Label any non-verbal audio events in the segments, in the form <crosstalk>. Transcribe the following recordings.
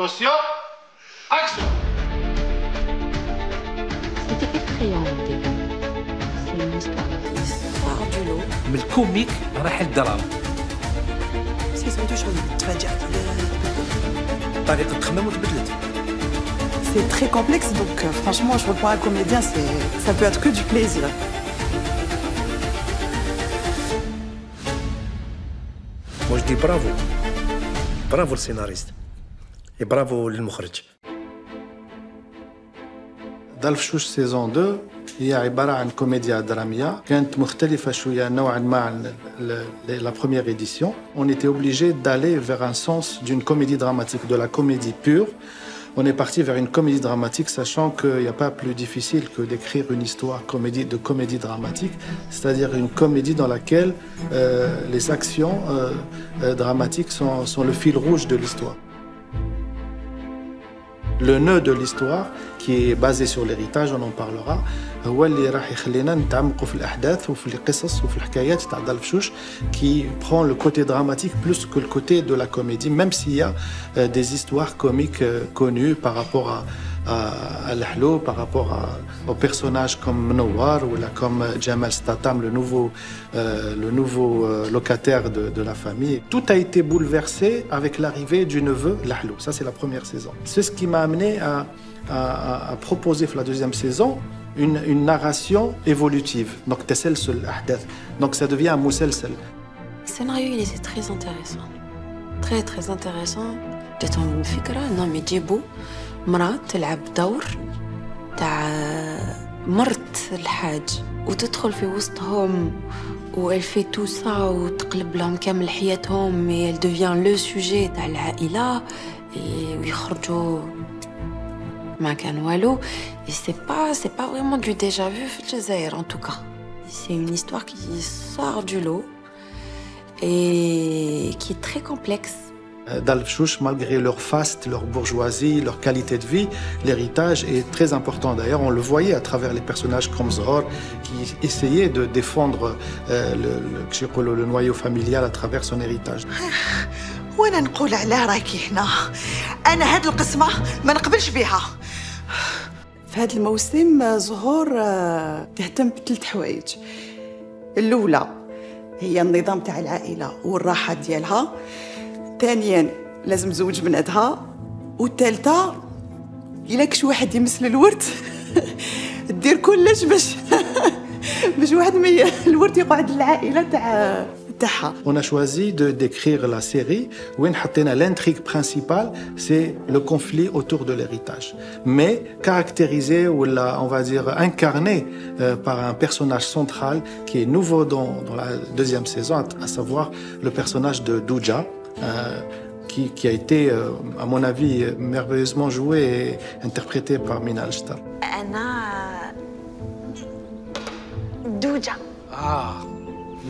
Attention, action C'était effrayant au début. C'est une histoire. Histoire du lot. من الكوميك راح للدراما سيزون دو شغل تفاجأت طريقه التخمام وتبدلت C'est très complexe, donc euh, franchement, je reprends un comédien, c'est, ça peut être que du plaisir. moi je dis bravo برافو السيناريست برافو للمخرج دلفشوش سيزون 2 هي عبارة عن كوميديا درامية كانت مختلفة شوية نوعا ما عن la première édition. On était obligé d'aller vers un sens d'une comédie dramatique, de la comédie pure. On est parti vers une comédie dramatique, sachant qu'il n'y a pas plus difficile que d'écrire une histoire comédie, de comédie dramatique, c'est-à-dire une comédie dans laquelle euh, les actions euh, euh, dramatiques sont, sont le fil rouge de l'histoire. Le nœud de l'histoire, qui est basé sur l'héritage, on en parlera, هو اللي راح يخلينا نتعمقوا في الاحداث وفي القصص وفي الحكايات تاع دالفشوش qui prend le côté dramatique plus que le côté de la comédie même s'il y a euh, des histoires comiques euh, connues par rapport à à, à l'Ahlo, par rapport aux personnages comme Menouar ou là, comme euh, Jamal Statam, le nouveau, euh, le nouveau euh, locataire de, la famille. Tout a été bouleversé avec l'arrivée du neveu, l'Ahlo. Ça, c'est la première saison. C'est ce qui m'a amené à, proposer pour la deuxième saison une, narration évolutive. Donc, Donc, ça devient un mousselsel. Le scénario, il était très intéressant. Très, très intéressant. J'étais en une non, mais Djibou, مرأة تلعب دور تاع مرت الحاج وتدخل في وسطهم و elle fait tout ça وتقلب لهم كامل حياتهم et elle devient le sujet تاع العائلة ويخرجوا ما كان والو et c'est pas c'est pas vraiment du déjà vu في الجزائر en tout cas c'est une histoire qui sort du lot et qui est très complexe Dalfchouch, malgré leur faste, leur bourgeoisie, leur qualité de vie, l'héritage est très important. D'ailleurs, on le voyait à travers les personnages comme Zohar, qui essayaient de défendre euh, le, le, le, noyau familial à travers son héritage. <laughs> وانا نقول علاه راكي هنا انا هاد القسمه ما نقبلش بها في هذا الموسم زهور تهتم بثلاث حوايج الاولى هي النظام تاع العائله والراحه ديالها ثانيا لازم تزوج بناتها والثالثه الا كش واحد يمثل الورد <laughs> دير كلش باش <laughs> باش واحد ما الورد يقعد للعائله تاع <laughs> On a choisi de d'écrire la série où l'intrigue principale, c'est le conflit autour de l'héritage. Mais caractérisé, ou là, on va dire incarné euh, par un personnage central qui est nouveau dans, dans la deuxième saison, à, à savoir le personnage de Douja, euh, qui, qui, a été, euh, à mon avis, merveilleusement joué et interprété par Mina Al-Shtar. انا دوجه اه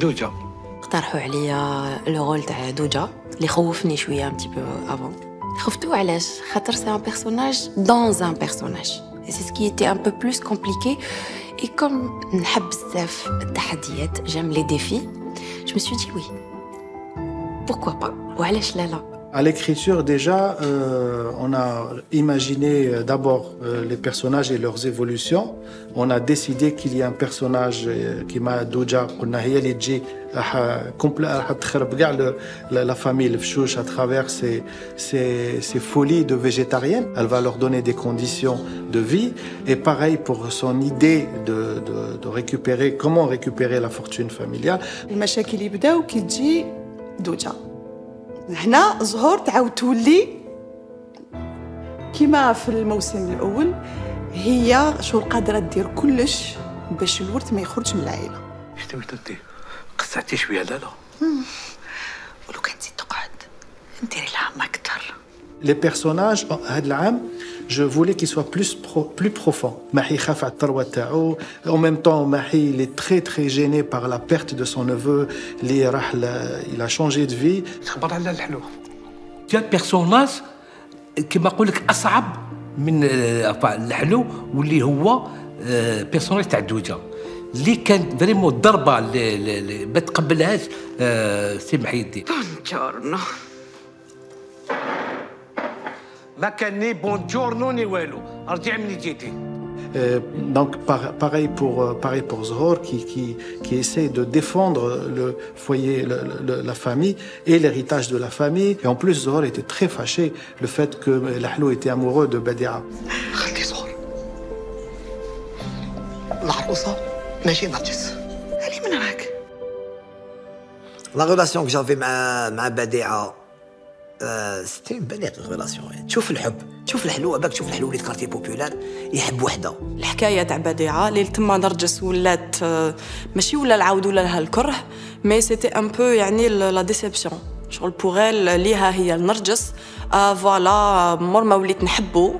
دوجه اقترحوا عليا لو رول تاع دوجا اللي خوفني شويه un petit peu avant خفتو علاش خاطر سي ان بيرسوناج دون ان بيرسوناج et c'est ce qui était un peu plus compliqué et comme نحب بزاف التحديات j'aime les défis je me suis dit oui pourquoi pas À l'écriture, déjà, euh, on a imaginé euh, d'abord euh, les personnages et leurs évolutions. On a décidé qu'il y a un personnage qui m'a déjà la famille Lefchouch à travers ses, folies de végétarienne. Elle va leur donner des conditions de vie. Et pareil pour son idée de, récupérer, comment récupérer la fortune familiale. Le دوجا. هنا زهور تعاود تولي كيما في الموسم الأول هي شغل قادره دير كلش باش الورث ما يخرجش من العائلة. شتي وتدي قصعتي شوية لا لا. ولو كان تزيد تقعد نديري لها أكثر. Les personnages, هاد العام, je voulais qu'ils soient plus, pro, plus profonds. Mahi khaf على الثروة تاعو. En même temps, Mahi, il est très très gêné par la perte de son neveu. اللي راح il a changé de vie. تخبر على الحلو جا بيرسوناج كما نقول لك اصعب من الحلو واللي هو بيرسوناج تاع الدوجه اللي كانت فريمون ضربه اللي ما تقبلهاش سي محي الدين بونجورنو ما كان ني بونجورنو ني والو رجع مني جيتي Euh, donc par- pareil pour euh, pareil pour Zohor qui, qui, qui essaie de défendre le foyer, le- le- la famille et l'héritage de la famille. Et en plus Zohor était très fâché le fait que Lahlou était amoureux de Badia. خلي زهر العروسة ماشي نرجس علي من راك لا ريلاسيون que j'avais مع مع آه، c'était une bonne relation تشوف الحب تشوف الحلو باك تشوف الحلو وليد quartier populaire يحب وحده. الحكاية تاع بديعة اللي تما نرجس ولات آه، ماشي ولا العود ولا لها الكره mais c'était un peu يعني la déception شغل pour elle ليها هي النرجس. آه voilà مور ما وليت نحبو.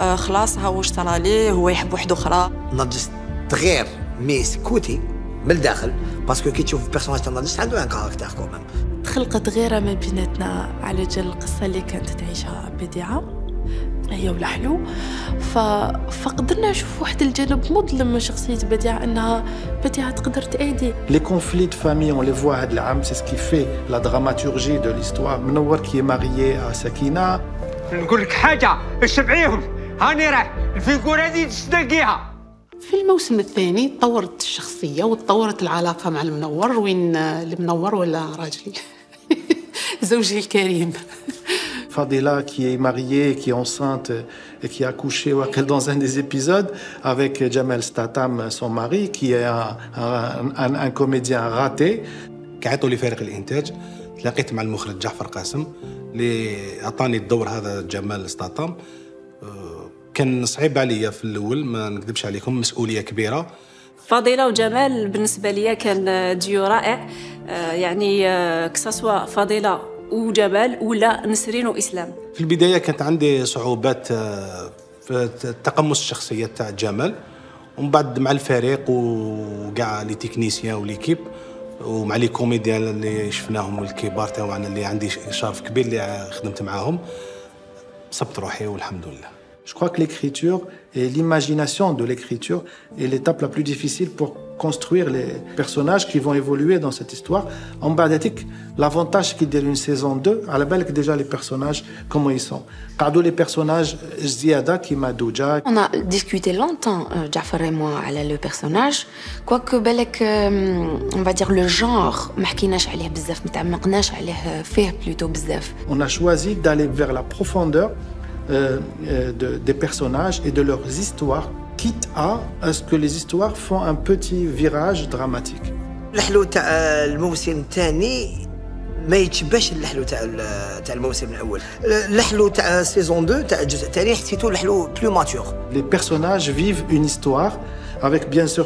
آه خلاص ها واش صرا ليه هو يحب وحده أخرى نرجس تغير mais ce côté من الداخل. parce que كي تشوف ال personnage تاع نرجس عنده un caractère quand même تخلقت غيرة ما بيناتنا على جال القصة اللي كانت تعيشها بديعة. هي ولحلو ف... فقدرنا نشوف واحد الجانب مظلم من شخصية بديعة أنها بديعة تقدر تأيدي. Famille, on les voit à l'âme, c'est ce qui fait la dramaturgie de l'histoire. Mnowar qui est marié à Sakina, نقول لك حاجة اشبعيهم هاني راح الفيكورة دي تستلقيها في الموسم الثاني تطورت الشخصية وتطورت العلاقة مع المنور وين المنور ولا راجلي؟ <laughs> زوجي الكريم. Fadila qui est mariée, qui est enceinte et qui a accouché dans un des épisodes avec Jamel Statam, son mari, qui est un, un- un- un comédien raté. كعطوا لي فريق الإنتاج. تلاقيت مع المخرج جعفر قاسم اللي عطاني الدور هذا جمال استطام آه، كان صعيب عليا في الأول ما نكذبش عليكم مسؤولية كبيرة. فضيلة وجمال بالنسبة لي كان ديو رائع. آه، يعني آه، كساسوا فضيلة وجمال ولا نسرين وإسلام. في البداية كانت عندي صعوبات آه، في تقمص الشخصية تاع جمال. ومن بعد مع الفريق وكاع لي تكنيسيان وليكيب ومع لي كوميديان اللي شفناهم الكبار تاعنا اللي عندي شرف كبير اللي خدمت معاهم. صبت روحي والحمد لله. Je crois que l'écriture et l'imagination de l'écriture est l'étape la plus difficile pour construire les personnages qui vont évoluer dans cette histoire. En Badatik, l'avantage qu'il y a une saison 2, à la belle que déjà les personnages, comment ils sont. Kado les personnages, Ziada qui m'a douja, On a discuté longtemps, euh, Jafar et moi, على le personnage. Quoique بالك euh, on va dire le genre ما حكيناش عليه بزاف ما تعمقناش عليه فيه plutôt بزاف. on a choisi d'aller vers la profondeur euh, euh, de- des personnages et de leurs histoires, quitte à, à ce que les histoires font un petit virage dramatique. الحلو تاع الموسم الثاني ما يتشبهش الحلو تاع ال- تاع الموسم الاول الحلو تاع سيزون 2 تاع الجزء الثاني حسيتو الحلو بلو ماتور Les personnages vivent une histoire avec bien sûr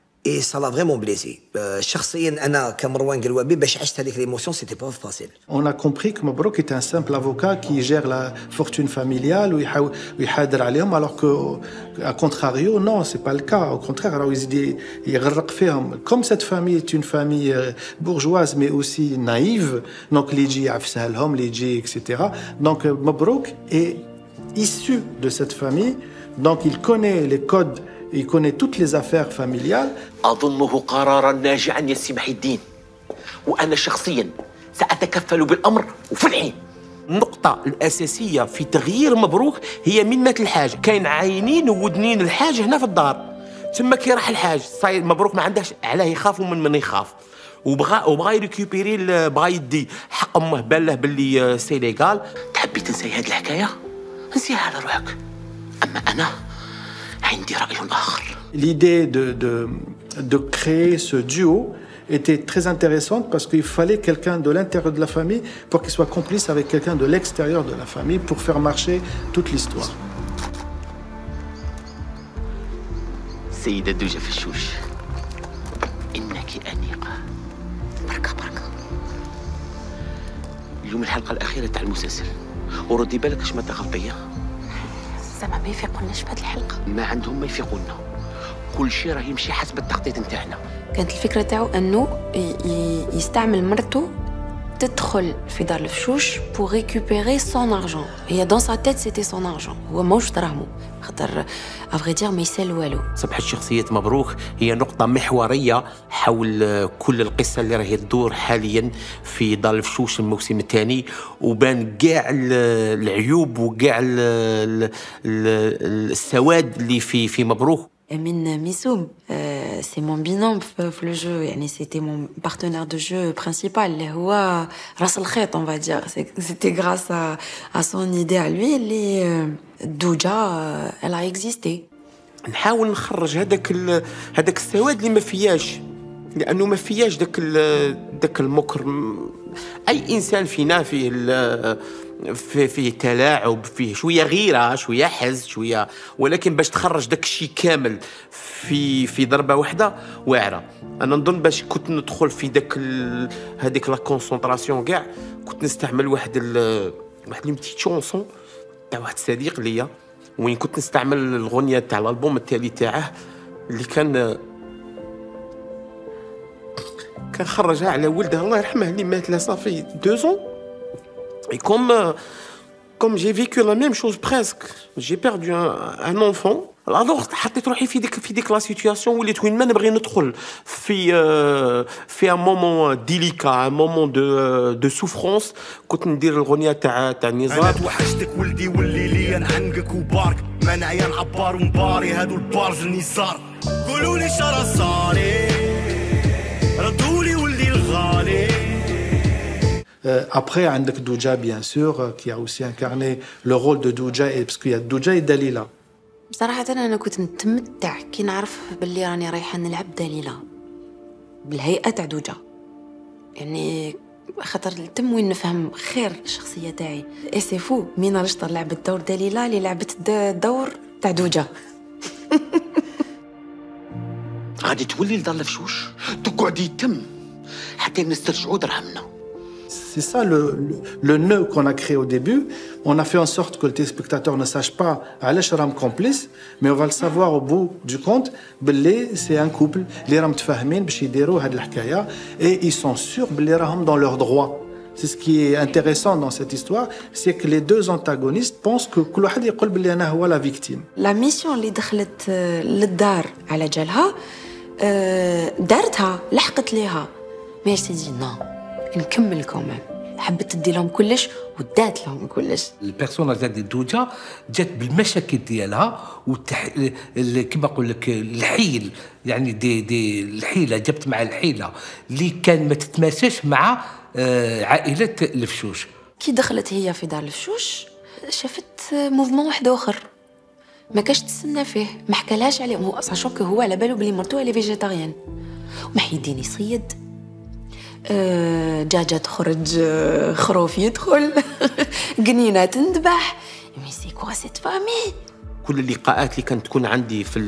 اي سا فريمون بليسي شخصيا انا كمروان قلوابي باش عشت هذيك ليموسيون سيتي با فاسيل On a compris que Mabrouk est un simple avocat qui gère la fortune familiale ويحاول- ويحادر عليهم alors que à contrario non c'est pas le cas au contraire alors il dit يغرق فيهم comme cette famille est une famille euh, bourgeoise mais aussi naïve donc اللي يجي يعفسها لهم اللي يجي etc donc euh, Mabrouk est issu de cette famille donc il connaît les codes connaît toutes les affaires familiales. أظنه قرارا ناجعا يا سي محي الدين. وأنا شخصيا سأتكفل بالأمر وفي الحين. النقطة الأساسية في تغيير مبروك هي من مات الحاج. كاين عينين وودنين الحاج هنا في الدار. تما كي راح الحاج صاير مبروك ما عندهش علاه يخاف ومن من يخاف. وبغى وبغى ي récupérer بغى يدي حق أمه بان له باللي c'est légal تحبي تنسي هذه الحكاية؟ انسيها على روحك. أما أنا L'idée de, de, de créer ce duo était très intéressante parce qu'il fallait quelqu'un de l'intérieur de la famille pour qu'il soit complice avec quelqu'un de l'extérieur de la famille pour faire marcher toute l'histoire. سيدة دوجة فشوش إنك أنيقة بركة بركة اليوم الحلقة الأخيرة تاع المسلسل وردي بالك اش ما تغطية زعما ما يفيقوناش بهاد الحلقة؟ ما عندهم ما يفيقونا كل شيء راه يمشي حسب التخطيط نتاعنا. كانت الفكرة تاعو إنه يستعمل مرته تدخل في دار الفشوش pour récupérer son argent. هي dans sa tête c'était son argent. هو ماهوش دراهمو خاطر افغي ما يسال والو صبحت شخصية مبروك. هي نقطة محورية حول كل القصة اللي راهي تدور حاليا في دار الفشوش الموسم الثاني. وبان كاع العيوب وكاع السواد اللي في في مبروك. من ميسوم سي مون بينوم في لو جو يعني سيتي مون بارتنير دو جو برينسيبال اللي هو راس الخيط اون فادير سيتي غراس ا سون ايدي ا لوي اللي دوجا الا اكزيستي نحاول نخرج هذاك هذاك السواد اللي ما فياش لانه ما فياش داك داك المكر اي انسان فينا فيه فيه, فيه تلاعب فيه شوية غيرة شوية حز شوية ولكن باش تخرج داك الشيء كامل في في ضربة واحدة واعرة. أنا نظن باش كنت ندخل في داك هذيك la concentration كاع كنت نستعمل واحد ال واحد les petites chansons تاع واحد الصديق ليا وين كنت نستعمل الغنية تاع الألبوم التالي تاعه اللي كان كان خرجها على ولده الله يرحمه اللي مات لا صافي دو زون Et comme, euh, comme j'ai vécu la même chose presque, j'ai perdu un, un enfant. Alors حطيت روحي في ديك في ديك لا سيتوياسيون وليت وين ما نبغي ندخل في في ان مومون ديليكا ان مومون دو دو سوفرونس كنت ندير الغنيه تاع تاع النزار انا توحشتك ولدي ولي لي نعنقك وبارك ما نعيان عبار ومباري هادو البارج النزار قولوا لي شرا صاري ردوا لي ولدي الغالي Euh, Après, avec Douja, bien sûr, euh, qui a aussi incarné le rôle de Douja, et, parce qu'il y a Douja et Dalila. بصراحة أنا كنت نتمتع كي نعرف باللي راني رايحة نلعب دليلة بالهيئة تاع دوجا. يعني خاطر تم وين نفهم خير الشخصية تاعي. et c'est vraiment رشطر لعبت دور دليلة اللي لعبت الدور تاع دوجا. <laughs> غادي تولي لدار الفشوش تقعدي تم حتى نسترجعوا درهمنا. C'est ça le, le, le nœud qu'on a créé au début. On a fait en sorte que le téléspectateur ne sache pas à l'écharam complice, mais on va le savoir au bout du compte. C'est un couple, les ram et ils sont sûrs qu'ils sont dans leurs droits. C'est ce qui est intéressant dans cette histoire, c'est que les deux antagonistes pensent que كل واحد يقول بلي انا هو la victime. La mission اللي دخلت للدار على جالها دارتها لحقت ليها. Mais elle s'est dit non. نكمل كومان حبت تدي لهم كلش ودات لهم كلش. ال personnage ديال دوجا جات بالمشاكل ديالها والتح... كما نقول لك الحيل. يعني دي دي الحيلة جبت مع الحيلة. اللي كان ما تتماشاش مع آه، عائلة الفشوش. كي دخلت هي في دار الفشوش شافت mouvement واحد آخر. ما كاش تستنى فيه ما حكالهاش عليه هو أصلا هو على بالو بلي مرتو اللي végétarienne ومحيدين يصيد. دجاجة تخرج خروف يدخل <laughs> قنينة تندبح mais c'est quoi cette famille. كل اللقاءات اللي كانت تكون عندي في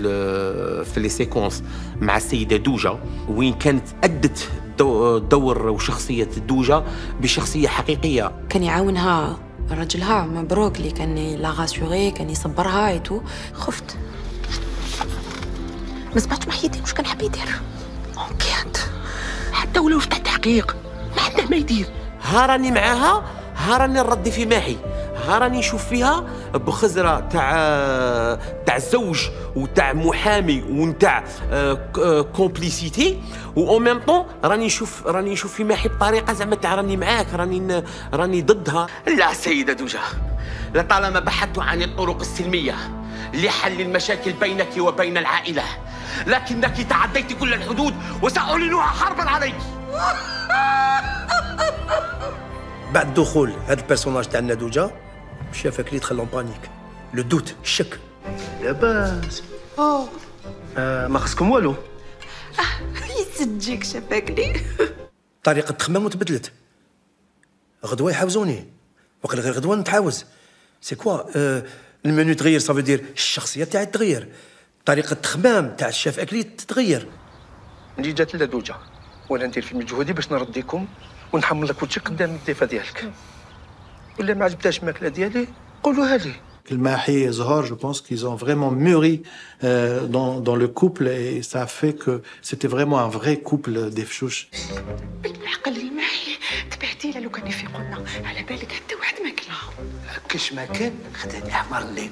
في les séquences مع السيدة دوجا وين كانت أدت دور وشخصية دوجا بشخصية حقيقية. كان يعاونها رجلها مبروك اللي كان la rassurer كان يصبرها et tout خفت. ما سمعتش محيدين واش كان حاب يدير؟ enquête حتى ولو فتح تحقيق. ما عنده ما يدير. ها راني معاها؟ ها راني نردي في ماحي. ها راني نشوف فيها بخزرة تاع تاع زوج وتاع محامي ونتاع complicité و même temps راني نشوف راني نشوف في ماحي بطريقة زعما تاع راني معاك راني راني ضدها. لا سيدة دوجا لطالما بحثت عن الطرق السلمية لحل المشاكل بينك وبين العائلة. لكنك تعديت كل الحدود وسأعلنها حربا عليك. <laughs> بعد دخول هذا ال personnage تاع دوجة شافك لي دخل panique. le doute الشك لاباس. آه, آه ما خصكم والو. آه <laughs> يسجيك شافك لي. <laughs> طريقة التخمام تبدلت غدوة يحاوزوني وقال غير غدوة نتحاوز. سي كوا آه المنيو تغير صافي دير الشخصيه تاعي تغير طريقه التخمام تاع الشاف اكلي تتغير نجي جات لدوجه وانا ندير في مجهودي باش نرديكم ونحمل لك وجهك قدام الضيفه ديالك ولا ما عجبتهاش الماكله ديالي قولوها لي Mahi et Zohar, je pense qu'ils ont vraiment mûri euh, dans, dans, le couple et ça a fait que c'était vraiment un vrai couple d'Efchouch. كاش ما كان خداني حمار الليل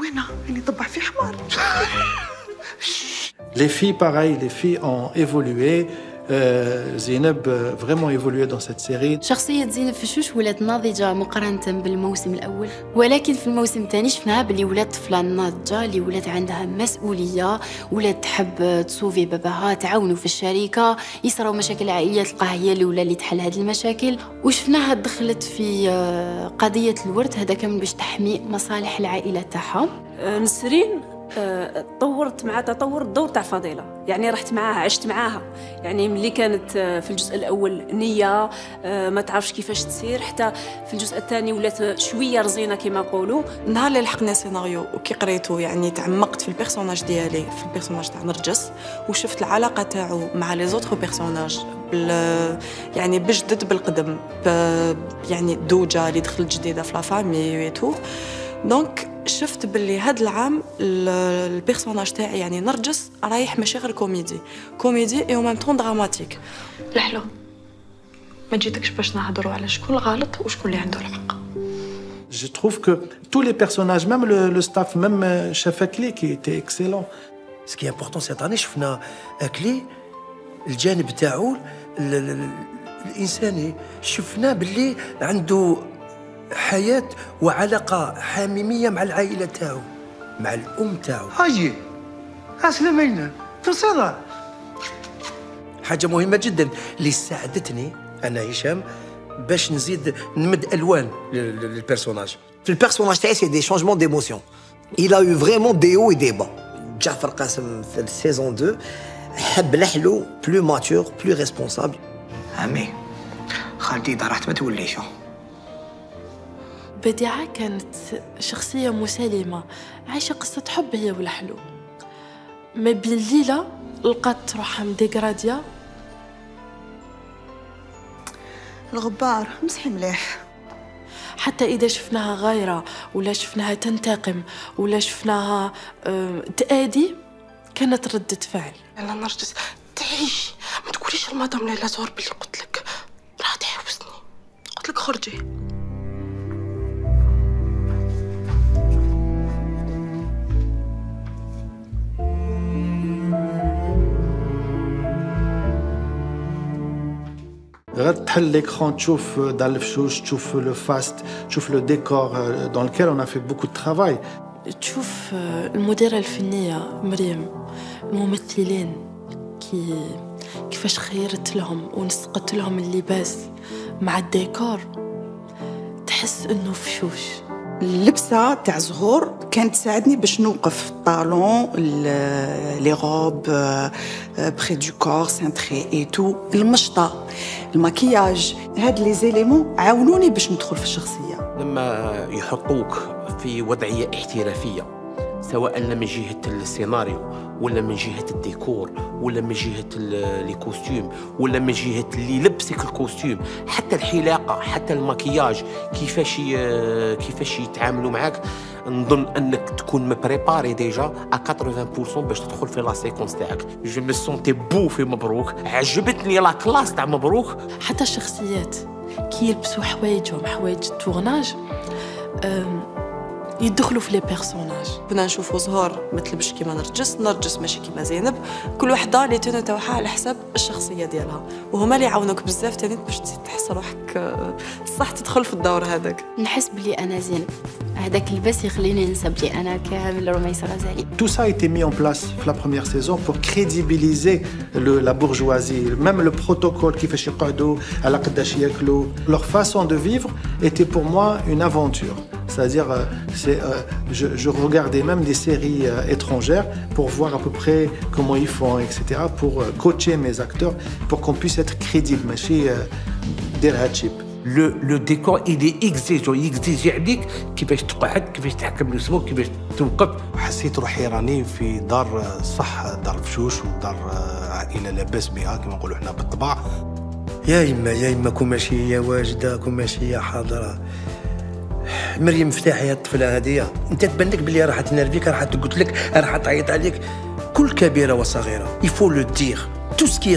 وينه اللي ضبع في حمار <laughs> Les filles, pareil, les filles ont évolué. Euh, vraiment évolué dans cette série. شخصية زينب فشوش ولات ناضجة مقارنة بالموسم الأول. ولكن في الموسم الثاني شفناها بلي ولات طفلة ناضجة اللي ولات عندها مسؤولية ولات تحب تصوفي باباها تعاونوا في الشركة يصراو مشاكل عائلية تلقاها هي اللي ولا اللي تحل هذه المشاكل. وشفناها دخلت في آه، قضية الورث هذا كان باش تحمي مصالح العائلة تاعها. آه، نسرين؟ آه، طورت مع تطور الدور تاع فضيله يعني رحت معاها عشت معاها. يعني ملي كانت آه، في الجزء الأول نية آه، ما تعرفش كيفاش تسير حتى في الجزء الثاني ولات شوية رزينة كما نقولوا نهار اللي لحقنا سيناريو وكي قريته يعني تعمقت في ال personnage ديالي في ال personnage تاع نرجس وشفت العلاقة تاعو مع les autres personnages يعني بجدد بالقدم. يعني دوجة اللي دخلت جديدة في la famille tout donc شفت باللي هاد العام ال- ال personnage تاعي يعني نرجس رايح ماشي غير comédie comédie et au même temps dramatique لحلو. ما جيتكش باش نهضروا على شكون الغلط وشكون اللي عنده الحق. Je trouve que tous les personnages, même le, le staff, même euh, Chef Akli qui était excellent. Ce qui est important cette année شفنا اكلي الجانب تاعو ال- ال- ال- الانساني شفناه باللي عنده حياة وعلاقة حميمية مع العائلة تاعو مع الأم تاعو. هاجي اسلمينا تصدى حاجة مهمة جدا اللي ساعدتني أنا هشام باش نزيد نمد لل- لل personnage في ال personnage تاعي c'est des changements d'émotions il a eu vraiment des hauts et des bas. جعفر قاسم في ال saison 2 حب لحلو plus mature plus responsable عمي خالتي إذا رحت ما توليش. بديعة كانت شخصية مسالمة عايشة قصة حب هي والحلو. ما بين ليلة لقات روحها مديغراديا. الغبار مسحي مليح. حتى إذا شفناها غايرة ولا شفناها تنتقم ولا شفناها آه، تآدي كانت ردة فعل. يلا نرجس. تعيش. ما تقوليش المدام ليلى زهر باللي قلت لك. راه تحبسني. قلت لك خرجي. غير تحل l'écran تشوف دار الفشوش تشوف le faste تشوف le décor dans lequel on a fait beaucoup de travail. تشوف المديرة الفنية مريم الممثلين كي كيفاش خيرت لهم ونسقت لهم اللباس مع الديكور تحس انه فشوش اللبسه تاع زهور كانت تساعدني باش نوقف ال talon ال- لي آه، près du corps cintré et tout المشطة المكياج. هاد les éléments عاونوني باش ندخل في الشخصية. لما يحطوك في وضعية احترافية. سواء من جهة السيناريو ولا من جهة الديكور ولا من ال- les costumes ولا من جهة اللي يلبسك ال costume حتى الحلاقة حتى المكياج كيفاش كيفاش يتعاملوا معاك نظن أنك تكون مبريباري déjà à 80% باش تدخل في la séquence تاعك. je me sentais beau في مبروك عجبتني la classe تاع مبروك. حتى الشخصيات كي يلبسوا حوايجهم حوايج ال tournage يدخلوا في لي بيرسوناج بدنا نشوفوا زهور ما تلبش كيما نرجس نرجس ماشي كيما زينب كل وحده لي تونو تاعها على حساب الشخصيه ديالها وهما اللي يعاونوك بزاف تاني باش تزيد تحس روحك آه، صح تدخل في الدور هذاك نحس بلي انا زينب هذاك اللباس يخليني ننسى بلي انا كامل رميسة غزالي Tout ça a été mis en place في la première saison pour crédibiliser le, la bourgeoisie, même le protocole كيفاش يقعدوا على قداش ياكلوا. Leur façon de vivre était pour moi une aventure. C'est-à-dire, euh, c'est, euh, je, je regardais même des séries euh, étrangères pour voir à peu près comment ils font, etc., pour euh, coacher mes acteurs, pour qu'on puisse être crédible. ماشي euh, ديرها تشيب. لو لو ديكور إلي اكزيجون يكزيجي عليك كيفاش تقعد كيفاش تحكم الاسبوع كيفاش توقف حسيت روحي راني في دار صح دار فشوش ودار عائله لاباس بها كما نقولوا احنا بالطبع يا يما يا يما كون ماشي هي واجده كون ماشي هي حاضره مريم مفتاحي الطفلة هذه. أنت تبان لك بلي راح تنرفيك راح تقول لك راح تعيط عليك. كل كبيرة وصغيرة يفو لو دير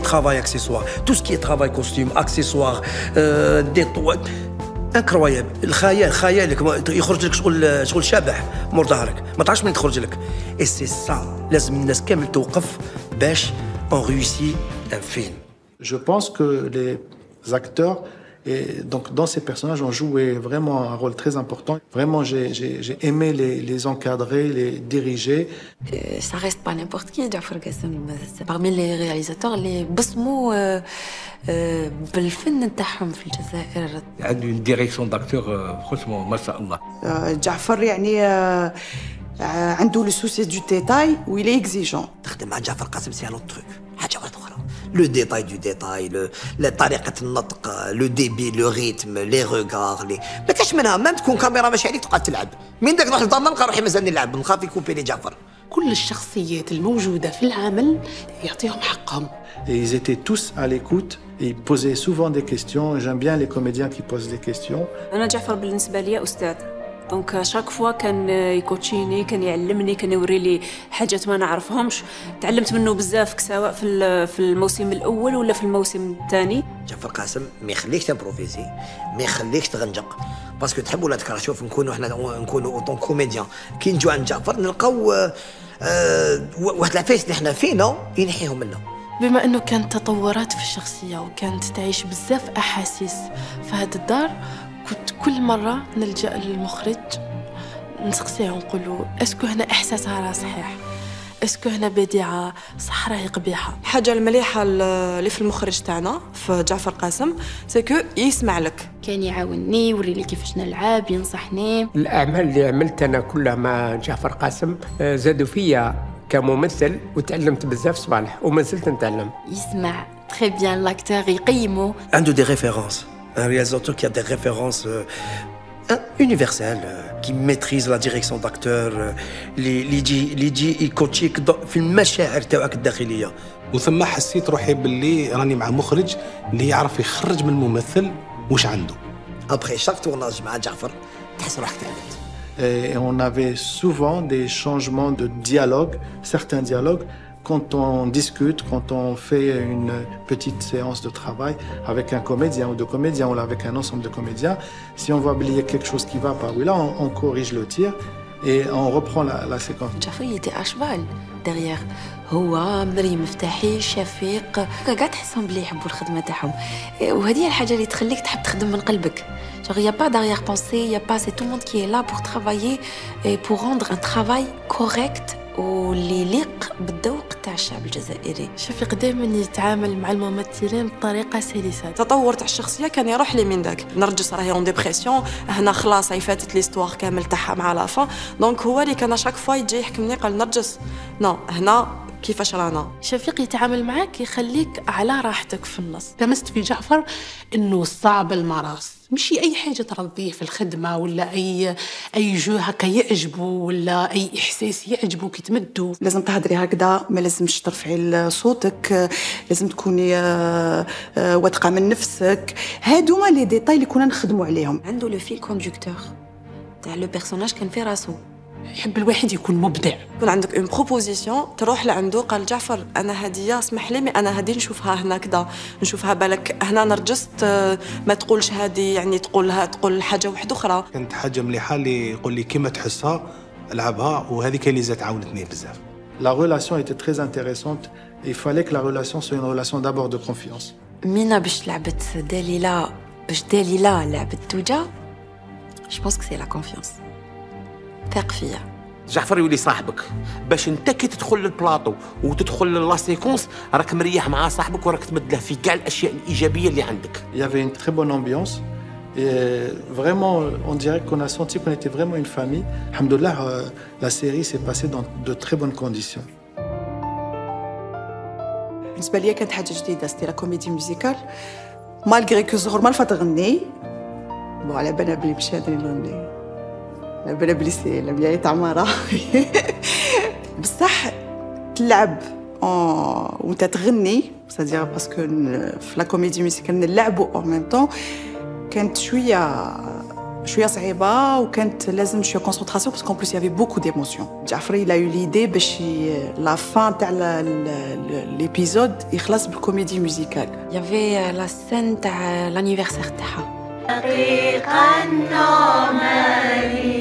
travail accessoire tout ce qui est travail costume accessoires euh, des toiles انكرويابل الخيال خيالك. يخرج لك شغل شغل شبح مور ظهرك. ما تعرفش من تخرج لك. اي سي سا لازم الناس كامل توقف باش اون ريوسي ان فيلم Je pense que les acteurs, et donc dans ces personnages, ont joué vraiment un rôle très important. Vraiment, j'ai j'ai- j'ai aimé les, les encadrer, les diriger. ça reste pas n'importe qui جعفر قاسم c'est parmi les réalisateurs اللي بصموا آه، آه، بالفن نتاعهم في الجزائر عنده une direction d'acteur euh, franchement ما شاء الله آه، جعفر يعني آه، آه، عنده لو سوسي دو ديتاي ويلي اكزيجون تخدم مع جعفر قاسم سي ان تروك حاجه واحده اخرى le détail du détail طريقه النطق le débit le rythme les regards لي ما كاش منها même تكون كاميرا ماشي عليك تقعد تلعب من داك نروح للدار نلقى روحي مازال نلعب نخاف يكوبي لي جعفر كل الشخصيات الموجودة في العمل يعطيهم حقهم ils étaient tous à l'écoute. Et ils posaient souvent des questions. J'aime bien les comédiens qui posent des questions. أنا جعفر بالنسبة لي أستاذ donc chaque fois كان يكوتشيني كان يعلمني كان يوري لي حاجات ما نعرفهمش تعلمت منه بزاف سواء في ال- في الموسم الأول ولا في الموسم الثاني جعفر قاسم ما يخليكش تبروفيزي ما يخليكش تغنجق parce que تحب ولا تكره شوف نكونوا إحنا نكونوا en tant que comédiens كي نجوا عند جعفر نلقاو واحد العفايس اللي إحنا فينا ينحيهم منا بما إنه كانت تطورات في الشخصية وكانت تعيش بزاف أحاسيس في هذه الدار كنت كل مرة نلجأ للمخرج نسقسيه ونقول له est-ce que هنا احساسها راه صحيح؟ est-ce que هنا بديعة صح راهي قبيحة؟ الحاجة المليحة اللي في المخرج تاعنا في جعفر قاسم c'est que يسمع لك. كان يعاوني يوري لي كيفاش نلعب ينصحني. الأعمال اللي عملت أنا كلها مع جعفر قاسم آه، زادوا فيا كممثل وتعلمت بزاف صوالح وما زلت نتعلم. يسمع. très bien l'acteur يقيمه عنده des références un réalisateur qui a des références euh, euh, universelles euh, qui maîtrise la direction d'acteur euh, اللي اللي يجي اللي يجي يكوتشيك ض- في المشاعر تاعك الداخليه وثم حسيت روحي باللي راني مع مخرج اللي يعرف يخرج من الممثل واش عنده ابخي شاك تورناج مع جعفر تحس روحك تعلمت Et on avait souvent des changements de dialogue, certains dialogues, quand on discute, quand on fait une petite séance de travail avec un comédien ou deux comédiens ou avec un ensemble de comédiens, si on voit oublier quelque chose qui va pas, oui, là, on, on corrige le tir et on reprend la, la séquence. جعفر يدي اشبال دغيغ هو مريم مفتاحي شفيق كاع تحسهم بلي يحبوا الخدمه تاعهم إيه، وهذه هي الحاجه اللي تخليك تحب تخدم من قلبك Genre, il n'y a pas d'arrière-pensée, il n'y a pas, c'est tout le monde qui est là pour travailler et pour rendre un travail correct واللي يليق بالذوق تاع الشعب الجزائري. شفيق دائما يتعامل مع الممثلين بطريقة سلسة. التطور تاع الشخصية كان يروح لي من داك نرجس راهي en dépression هنا خلاص هي فاتت l'histoire كامل تاعها مع لافا. donc هو اللي كان chaque fois يجي يحكمني قال نرجس non هنا كيفاش رانا؟ شفيق يتعامل معك يخليك على راحتك في النص. لمست في جعفر إنه صعب المراس. مش أي حاجة ترضيه في الخدمة ولا اي أي جو هكا يعجبه ولا أي إحساس يعجبه كي تمدو. لازم تهضري هكذا ما لازمش ترفعي صوتك لازم تكوني آه، آه، واثقة من نفسك. هادو هما les détails اللي كنا نخدموا عليهم. عنده le fil conducteur تاع le personnage كان في راسو. يحب الواحد يكون مبدع. يكون عندك une proposition تروح لعنده قال جعفر أنا هديه اسمح لي mais أنا هذه نشوفها هنا كذا نشوفها بالك هنا نرجست آه، ما تقولش هذه يعني تقولها تقول حاجة واحدة أخرى. كانت حاجة مليحة اللي يقول لي كيما تحسها العبها وهذيك اللي زاد عاونتني بزاف. La relation était très intéressante. Il fallait que la relation soit une relation d'abord de confiance. مينا باش لعبت دليلة باش دليلة لعبت déjà je pense que c'est la confiance ثق فيا جعفر يولي صاحبك باش انت كي تدخل للبلاطو وتدخل la séquence راك مريح مع صاحبك وراك تمد له في كاع الأشياء الإيجابية اللي عندك Il y avait une très bonne ambiance. Et vraiment, on dirait qu'on a senti qu'on était vraiment une famille. الحمد لله, euh, la série s'est passée dans de très bonnes conditions. بالنسبة ليا كانت حاجة جديدة c'était la comédie musicale malgré que زهور ما تغني bon على بالنا بلي ماشي هذا اللي نغني على بالنا بلي c'est la بياي تاع مرا بصح تلعب en- وانت تغني c'est-à-dire parce que في la comédie musicale نلعبوا en même temps كانت شوية شوية صعيبة وكانت لازم شوية concentration parce que plus y avait beaucoup d'émotion جعفر il a eu l'idée باش la fin تاع l'épisode يخلص بال comédie musicale y avait la scène تاع l'anniversaire تاعها. دقيقة النومالي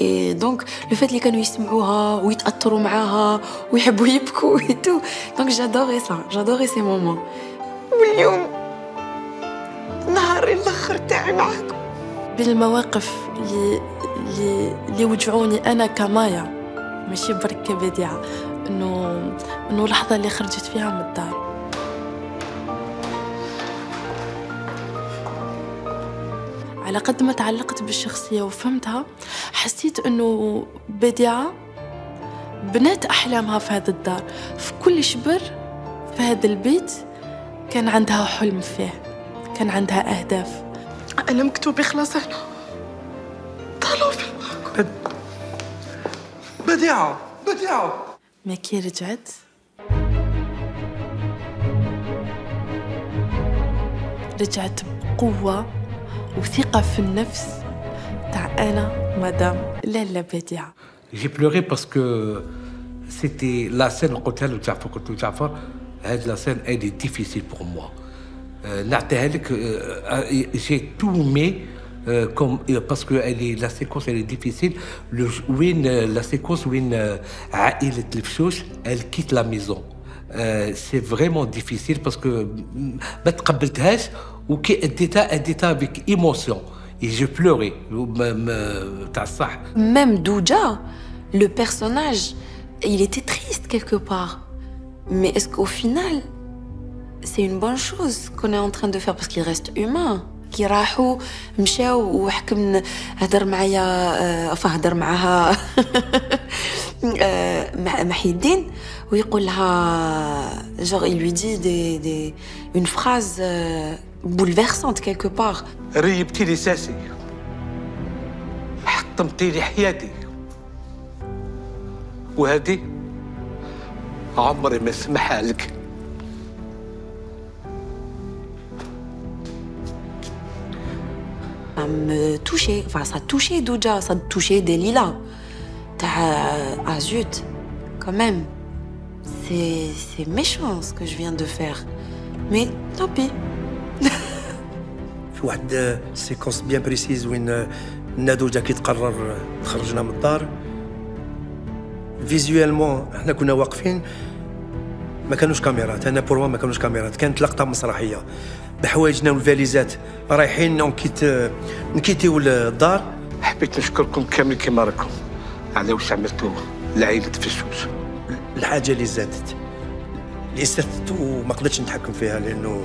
et donc les fans اللي كانوا يسمعوها ويتأثروا معاها ويحبوا يبكوا et <laughs> tout donc j'ai adoré ça j'ai adoré ces moments واليوم نهاري الأخر تاعي معاكم. بالمواقف اللي اللي اللي وجعوني أنا كمايا ماشي برك كبديعه إنه إنه اللحظه اللي خرجت فيها من الدار. على قد ما تعلقت بالشخصية وفهمتها حسيت أنه بديعة بنات أحلامها في هذا الدار. في كل شبر في هذا البيت كان عندها حلم فيه كان عندها أهداف. أنا مكتوب يخلص هنا طلبي بديعة بديعة. ما كي رجعت. رجعت بقوة. وثقة في النفس تاع أنا مدام لالا بديعة J'ai pleuré parce que c'était la scène قلتها له جعفر قلت له جعفر هذه la scène elle est difficile pour moi Euh, نعطيها لك euh, j'ai tout mis euh, comme euh, parce que elle est la séquence elle est difficile le وين la séquence وين euh, عائلة الفشوش elle quitte la maison euh, c'est vraiment difficile parce que ما تقبلتهاش وكي اديتها اديتها avec émotion et j'ai pleuré م- م- تاع الصح Même Douja, le personnage, il était triste quelque part. Mais est-ce qu'au final, c'est une bonne chose qu'on est en train de faire parce qu'il reste humain كي راحوا مشاو وحكم هدر معايا آه، enfin هدر معاها <laughs> آه، مع محي الدين ويقول لها genre il lui dit des, des, une phrase euh, bouleversante quelque part ريبتي لي ساسي حطمتي لي حياتي وهذه عمري ما سمحها لك Ça me touchait, enfin ça touchait Douja, ça touchait Delila. T'as... Ah zut, quand même. C'est, c'est méchant ce que je viens de faire. Mais tant pis. في واحد séquence bien précise وين نادوجا كي تقرر تخرجنا من الدار. visuellement إحنا كنا واقفين ما كانوش كاميرات. أنا pour ما كانوش كاميرات كانت لقطة مسرحية. بحوايجنا والفاليزات رايحين نكيت نكيتيو الدار حبيت نشكركم كامل كيما راكم. على واش عملتوا لعائلة فشوش الحاجة اللي زادت اللي استثت وما قدرتش نتحكم فيها لأنه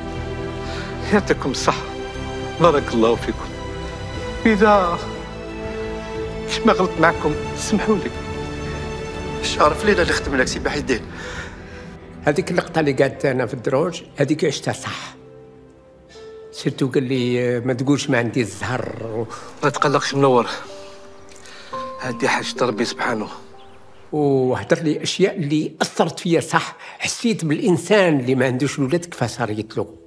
يعطيكم الصحة بارك الله فيكم. إذا كيما غلطت معكم سمحوا لي. الشرف لينا اللي خدم لك سي محي الدين هذيك اللقطة اللي قالت أنا في الدروج هذيك عشتها صح. surtout قال لي ما تقولش ما عندي الزهر. و... ما تقلقش منور. هذه حاجة ربي سبحانه. وهدر لي أشياء اللي أثرت فيا صح. حسيت بالإنسان اللي ما عندوش ولاد كيفاش صاريت له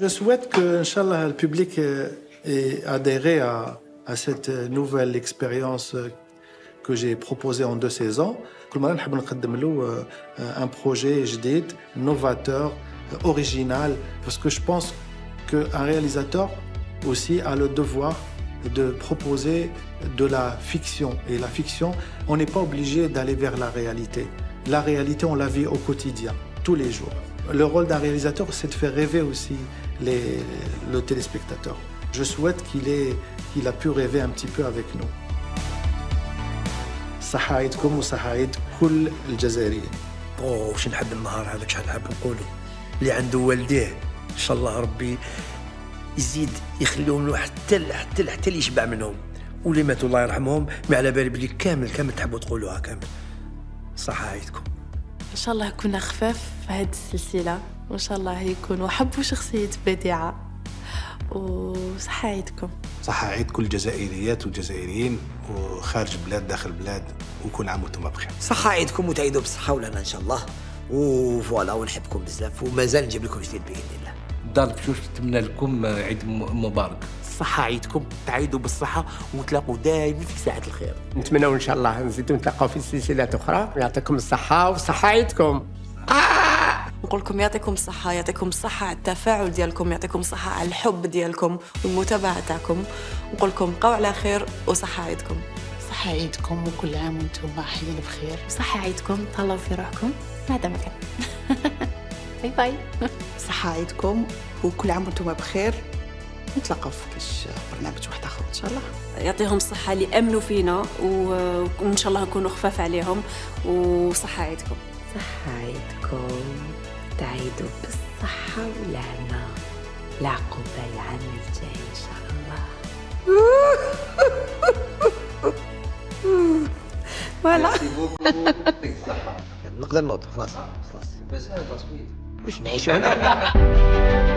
Je souhaite que, le public euh, ait adhéré à, cette nouvelle expérience euh, que j'ai proposée en deux saisons. Euh, un projet je dis, novateur, original, parce que je pense qu'un réalisateur aussi a le devoir de proposer de la fiction. Et la fiction, on n'est pas obligé d'aller vers la réalité. La réalité, on la vit au quotidien, tous les jours. Le rôle d'un réalisateur, c'est de faire rêver aussi les, le téléspectateur. Je souhaite qu'il ait- qu'il a pu rêver un petit peu avec nous. وصحة عيد كل الجزائريين. أوه واش نحب النهار هذاك شحال نحب نقولوا اللي عنده والديه. إن شاء الله ربي يزيد يخليهم له حتى حتى حتى اللي يشبع منهم. واللي ماتوا الله يرحمهم ما على بالي بلي كامل كامل تحبوا تقولوها كامل. صحة عيدكم إن شاء الله كنا خفاف في هذه السلسلة. وإن شاء الله يكونوا حبوا شخصية بديعة. وصحة عيدكم. صحة عيد كل الجزائريات والجزائريين وخارج بلاد داخل بلاد وكل عام وأنتم بخير. صحة عيدكم وتعيدوا بالصحة ولنا إن شاء الله. وفوالا ونحبكم بزاف. ومازال نجيب لكم جديد بإذن الله. دار بشوش نتمنى لكم عيد مبارك. صحة عيدكم تعيدوا بالصحة وتلاقوا دائما في ساعة الخير. نتمنى إن شاء الله نزيدوا نتلاقاو في سلسلات أخرى. يعطيكم الصحة وصحة عيدكم. نقول لكم يعطيكم الصحة يعطيكم الصحة على التفاعل ديالكم يعطيكم الصحة على الحب ديالكم والمتابعة تاعكم نقول لكم بقاو على خير وصحة عيدكم. صحة عيدكم وكل عام وأنتم حيين بخير. صحة عيدكم تهلاو في روحكم. هذا مكان باي باي صحة عيدكم وكل عام وأنتم بخير. نتلاقاو في كاش برنامج واحد آخر إن شاء الله. يعطيهم الصحة اللي أمنوا فينا و- وإن شاء الله نكونوا خفاف عليهم وصحة عيدكم صحة عيدكم تعيدوا بالصحة والهنا العقوبة العام الجاي إن شاء الله. <laughs> فوالا. نقدر نوض. خلاص خلاص. بس هذا تصويت واش نعيشوا هنا. <laughs>